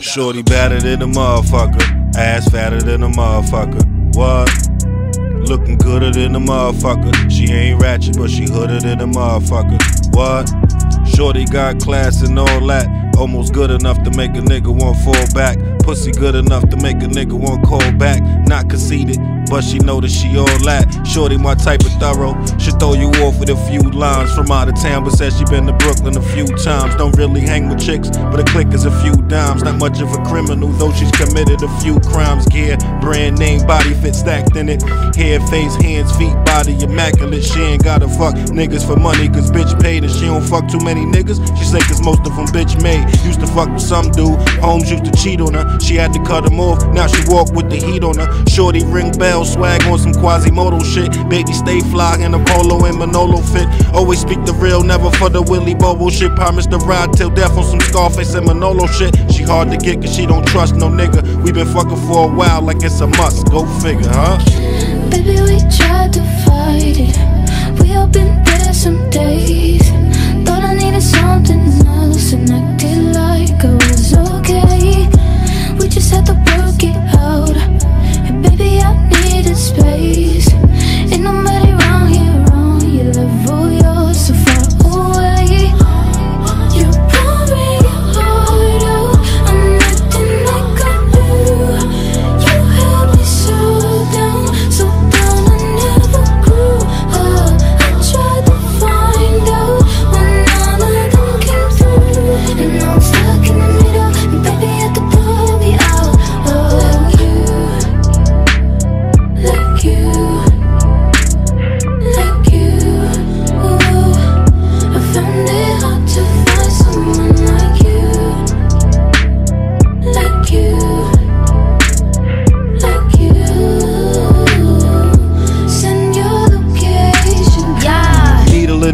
Shorty better than a motherfucker. Ass fatter than a motherfucker. What? Looking gooder than a motherfucker. She ain't ratchet, but she hooded than a motherfucker. What? Shorty got class and all that. Almost good enough to make a nigga want fall back. Pussy good enough to make a nigga want call back. Not conceited, but she know that she all that. Shorty my type of thorough. Should throw you off with a few lines from out of town, but says she been to Brooklyn a few times. Don't really hang with chicks, but a click is a few dimes. Not much of a criminal, though she's committed a few crimes. Gear, brand name, body fit stacked in it. Hair, face, hands, feet, body immaculate. She ain't gotta fuck niggas for money, cause bitch paid and she don't fuck too many niggas. She say cause most of them bitch made. Used to fuck with some dude, Holmes used to cheat on her. She had to cut him off, now she walk with the heat on her. Shorty ring bell, swag on some Quasimodo shit. Baby stay fly in a polo and Manolo fit. Always speak the real, never for the Willy Bobo shit. Promise to ride till death on some Scarface and Manolo shit. She hard to get cause she don't trust no nigga. We been fucking for a while like it's a must. Go figure, huh?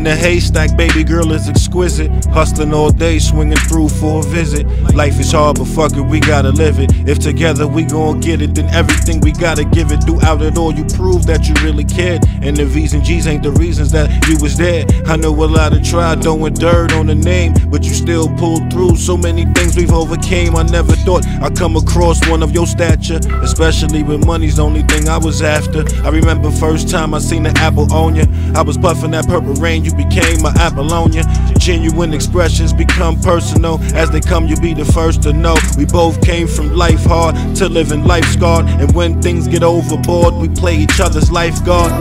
In the haystack, baby girl is exquisite. Hustling all day, swinging through for a visit. Life is hard, but fuck it, we gotta live it. If together we gon' get it, then everything we gotta give it. Throughout it all, you prove that you really cared. And the V's and G's ain't the reasons that you was there. I know a lot of tried throwing dirt on the name, but you still pulled through. So many things we've overcame. I never thought I'd come across one of your stature, especially when money's the only thing I was after. I remember first time I seen the apple on ya. I was puffing that purple rain, you became my Apollonia. Genuine expressions become personal. As they come, you'll be the first to know. We both came from life hard to living life scarred. And when things get overboard, we play each other's lifeguard.